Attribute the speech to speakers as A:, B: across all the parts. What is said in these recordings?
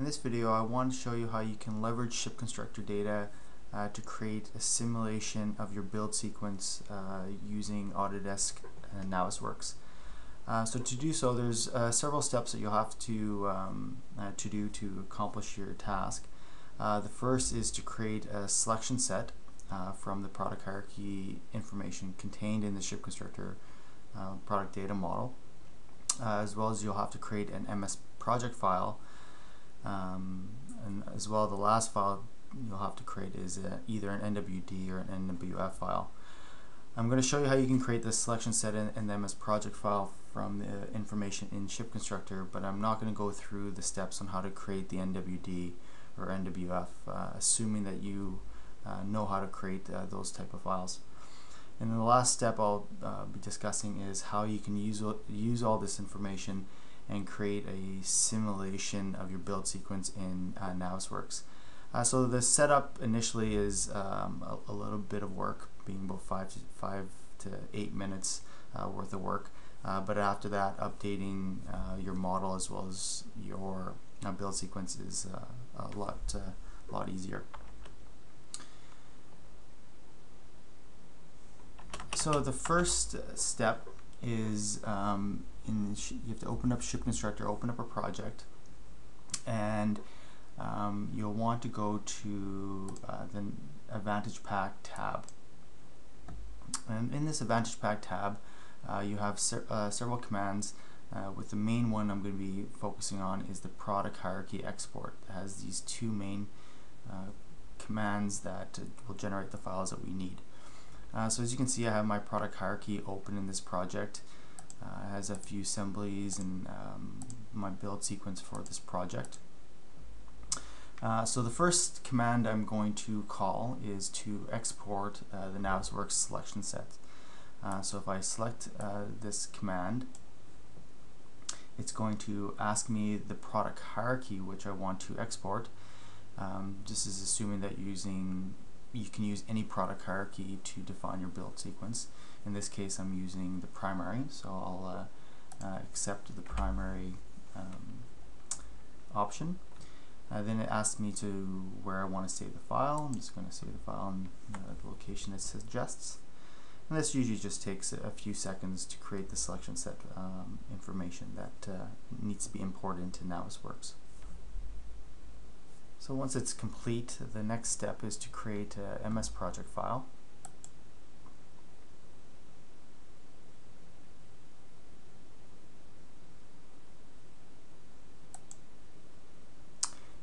A: In this video I want to show you how you can leverage ShipConstructor data uh, to create a simulation of your build sequence uh, using Autodesk Navisworks. Uh, so to do so there's uh, several steps that you'll have to, um, uh, to do to accomplish your task. The first is to create a selection set from the product hierarchy information contained in the ShipConstructor product data model. as well as you'll have to create an MS project file um, and as well, the last file you'll have to create is a, either an NWD or an NWF file. I'm going to show you how you can create this selection set in, in the MS project file from the information in ShipConstructor, but I'm not going to go through the steps on how to create the NWD or NWF, uh, assuming that you uh, know how to create uh, those type of files. And the last step I'll uh, be discussing is how you can use, use all this information and create a simulation of your build sequence in uh, Navisworks. Uh, so the setup initially is um, a, a, little bit of work, being about five to five to eight minutes uh, worth of work. Uh, but after that, updating uh, your model as well as your uh, build sequence is a lot, a lot easier. So the first step is um, in you have to open up ShipConstructor, open up a project, and um, you'll want to go to uh, the Advantage Pack tab. And in this Advantage Pack tab, uh, you have ser uh, several commands. Uh, with the main one I'm going to be focusing on is the product hierarchy export. It has these two main uh, commands that will generate the files that we need. Uh, so as you can see I have my product hierarchy open in this project. Uh, has a few assemblies and um, my build sequence for this project. Uh, so the first command I'm going to call is to export uh, the Navisworks selection set. Uh, so if I select uh, this command, it's going to ask me the product hierarchy which I want to export. Um, this is assuming that using you can use any product hierarchy to define your build sequence. In this case I'm using the primary, so I'll uh, uh, accept the primary um, option. Uh, then it asks me to where I want to save the file. I'm just going to save the file in the location it suggests. And this usually just takes a, few seconds to create the selection set um, information that uh, needs to be imported into Navisworks. So once it's complete, the next step is to create a MS project file.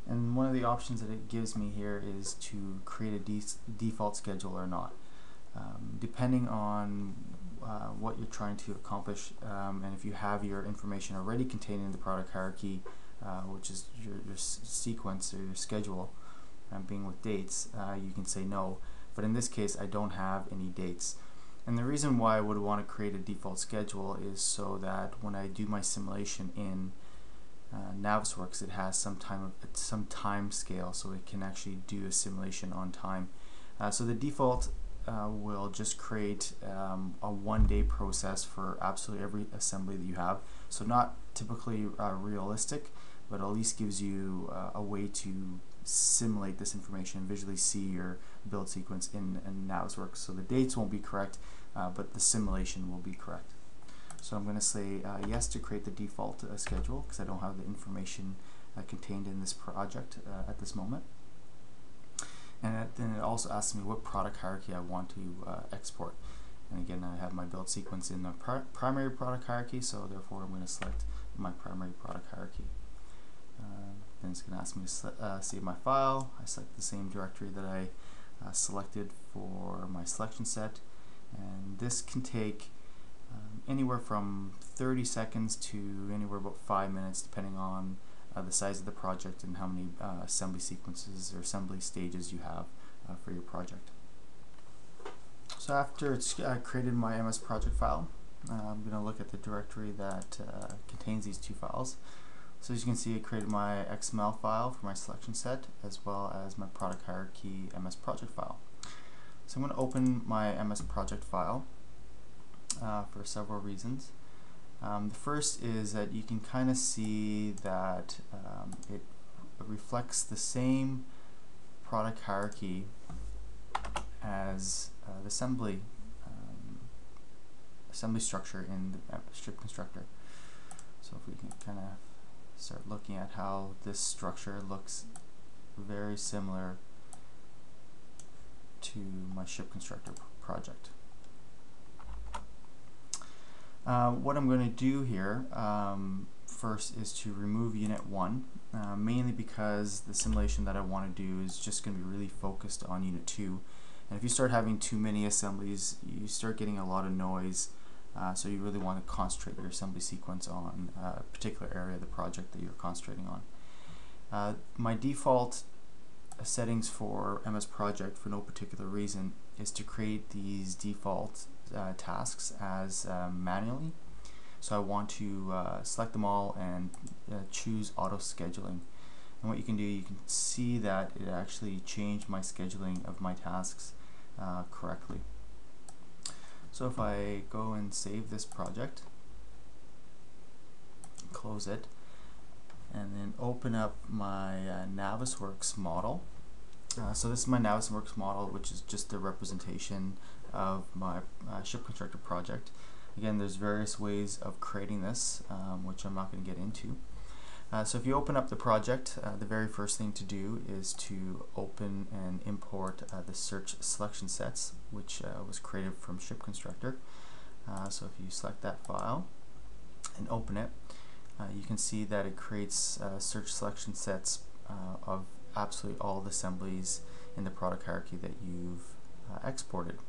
A: And one of the options that it gives me here is to create a de default schedule or not. Um, depending on uh, what you're trying to accomplish um, and if you have your information already contained in the product hierarchy, uh, which is your, your sequence or your schedule, um, being with dates, uh, you can say no. But in this case, I don't have any dates. And the reason why I would want to create a default schedule is so that when I do my simulation in uh, Navisworks, it has some time some time scale, so it can actually do a simulation on time. Uh, so the default uh, will just create um, a one-day process for absolutely every assembly that you have. So not typically uh, realistic, but at least gives you uh, a way to simulate this information, visually see your build sequence in, in Navisworks. So the dates won't be correct, uh, but the simulation will be correct. So I'm going to say uh, yes to create the default uh, schedule because I don't have the information uh, contained in this project uh, at this moment. And then it also asks me what product hierarchy I want to uh, export. And again, I have my build sequence in the pri primary product hierarchy, so therefore I'm going to select my primary product hierarchy. Uh, then it's going to ask me to save my file. I select the same directory that I selected for my selection set. And this can take um, anywhere from 30 seconds to anywhere about 5 minutes depending on uh, the size of the project and how many uh, assembly sequences or assembly stages you have uh, for your project. So after it's uh, created my MS project file, uh, I'm going to look at the directory that uh, contains these two files. So as you can see, I created my XML file for my selection set as well as my product hierarchy MS project file. So I'm going to open my MS project file uh, for several reasons. Um, the first is that you can kind of see that um, it reflects the same product hierarchy as uh, the assembly um, assembly structure in the ShipConstructor. So if we can kind of start looking at how this structure looks very similar to my ShipConstructor project. Uh, what I'm going to do here um, first is to remove unit 1 uh, mainly because the simulation that I want to do is just going to be really focused on unit 2 and if you start having too many assemblies you start getting a lot of noise uh, so you really want to concentrate your assembly sequence on a particular area of the project that you're concentrating on. Uh, my default settings for MS Project for no particular reason is to create these default uh, tasks as um, manually. So I want to uh, select them all and uh, choose auto scheduling. And what you can do, you can see that it actually changed my scheduling of my tasks uh, correctly. So if I go and save this project, close it, and then open up my uh, Navisworks model. Uh, so this is my Navisworks model, which is just a representation of my uh, ShipConstructor project. Again, there's various ways of creating this, um, which I'm not going to get into. Uh, so if you open up the project, uh, the very first thing to do is to open and import uh, the search selection sets, which uh, was created from ShipConstructor. Uh, so if you select that file and open it, uh, you can see that it creates search selection sets of absolutely all the assemblies in the product hierarchy that you've exported.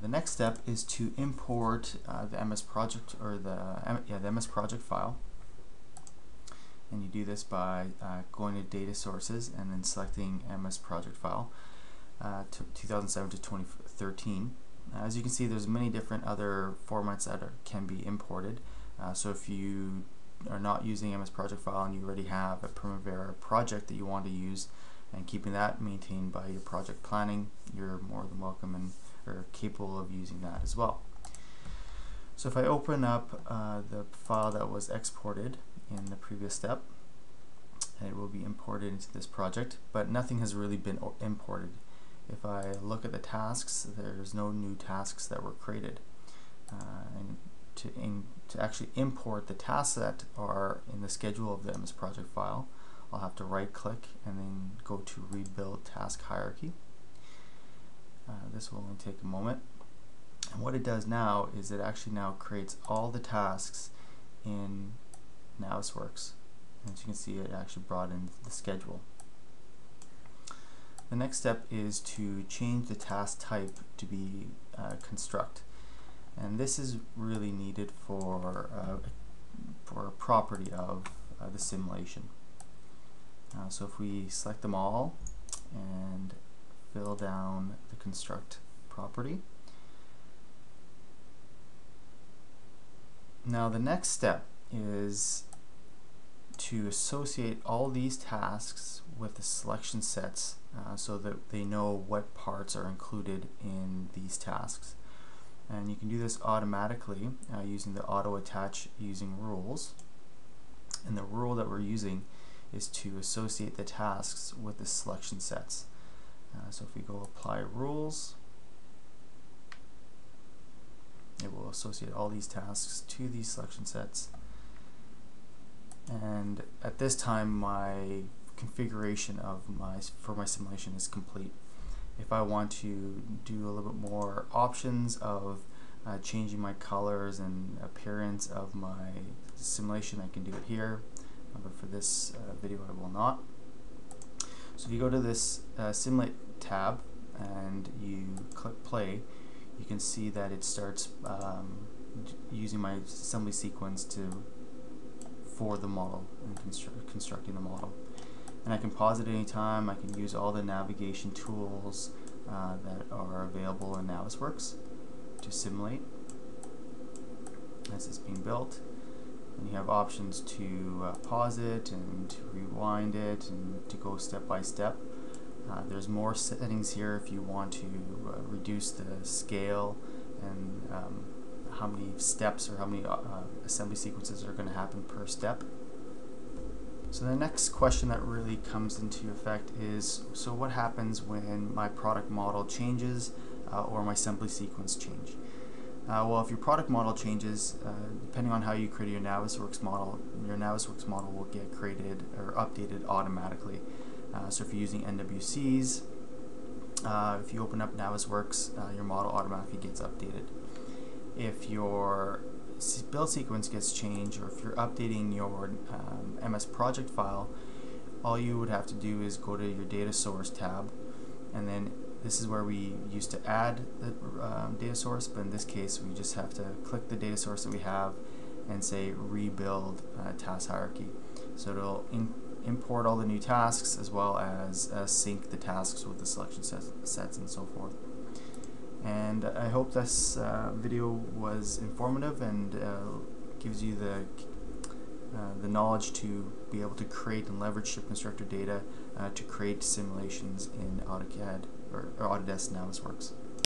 A: the next step is to import the MS project or the yeah the MS project file and you do this by uh, going to data sources and then selecting MS project file uh, 2007 to 2013 as you can see there's many different other formats that are, can be imported. Uh, so if you are not using MS project file and you already have a Primavera project that you want to use and keeping that maintained by your project planning you're more than welcome and are capable of using that as well. So if I open up uh, the file that was exported in the previous step and it will be imported into this project but nothing has really been imported. If I look at the tasks there's no new tasks that were created. Uh, and to, to actually import the tasks that are in the schedule of the MS project file I'll have to right click and then go to rebuild task hierarchy. Uh, this will only take a moment. And what it does now is it actually now creates all the tasks in Navisworks. As you can see, it actually brought in the schedule. The next step is to change the task type to be uh, construct. And this is really needed for, uh, for a property of uh, the simulation. Uh, so if we select them all and fill down the construct property, Now the next step is to associate all these tasks with the selection sets uh, so that they know what parts are included in these tasks. And you can do this automatically uh, using the auto attach using rules. And the rule that we're using is to associate the tasks with the selection sets. Uh, so if we go apply rules, it will associate all these tasks to these selection sets and at this time my configuration of my for my simulation is complete. If I want to do a little bit more options of uh, changing my colors and appearance of my simulation I can do it here. But for this uh, video I will not. So if you go to this uh, simulate tab and you click play you can see that it starts um, using my assembly sequence to for the model and constru constructing the model. And I can pause at any time. I can use all the navigation tools uh, that are available in Navisworks to simulate as it's being built. And you have options to uh, pause it and to rewind it and to go step by step. Uh, there's more settings here if you want to uh, reduce the scale and um, how many steps or how many uh, assembly sequences are going to happen per step. So the next question that really comes into effect is, so what happens when my product model changes uh, or my assembly sequence change? Uh, well, if your product model changes, uh, depending on how you create your Navisworks model, your Navisworks model will get created or updated automatically. Uh, so if you're using NWCs, uh, if you open up Navisworks, uh, your model automatically gets updated. If your build sequence gets changed or if you're updating your um, MS project file, all you would have to do is go to your data source tab and then this is where we used to add the um, data source, but in this case we just have to click the data source that we have and say rebuild uh, task hierarchy. So it'll import all the new tasks as well as uh, sync the tasks with the selection sets, sets and so forth. And I hope this uh, video was informative and uh, gives you the uh, the knowledge to be able to create and leverage ShipConstructor data uh, to create simulations in AutoCAD or, or Autodesk Navisworks.